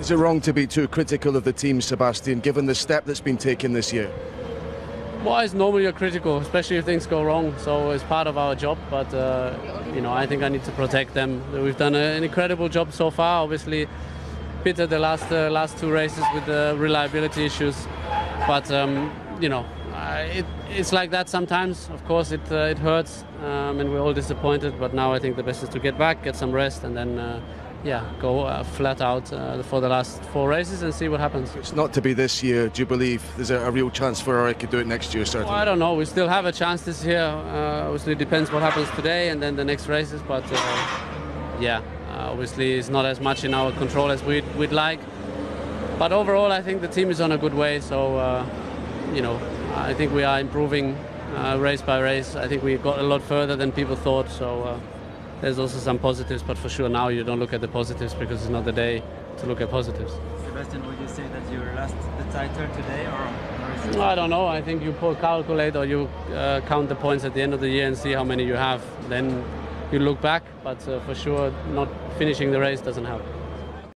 Is it wrong to be too critical of the team, Sebastian, given the step that's been taken this year? Well, it's normally you're critical, especially if things go wrong. So it's part of our job. But uh, you know, I think I need to protect them. We've done an incredible job so far. Obviously, Peter the last uh, last two races with the reliability issues. But um, you know, it, it's like that sometimes. Of course, it uh, it hurts, um, and we're all disappointed. But now I think the best is to get back, get some rest, and then uh, yeah, go uh, flat out uh, for the last four races and see what happens. It's not to be this year. Do you believe there's a, a real chance for Ferrari to do it next year? Certainly. Well, I don't know. We still have a chance this year. Uh, obviously, it depends what happens today and then the next races. But uh, yeah, uh, obviously, it's not as much in our control as we'd, we'd like. But overall, I think the team is on a good way. So uh, you know, I think we are improving race by race. I think we got a lot further than people thought. So there's also some positives, but for sure now you don't look at the positives because it's not the day to look at positives. Sebastian, would you say that you lost the title today, or? I don't know. I think you calculate or you uh, count the points at the end of the year and see how many you have. Then you look back, but uh, for sure, not finishing the race doesn't help.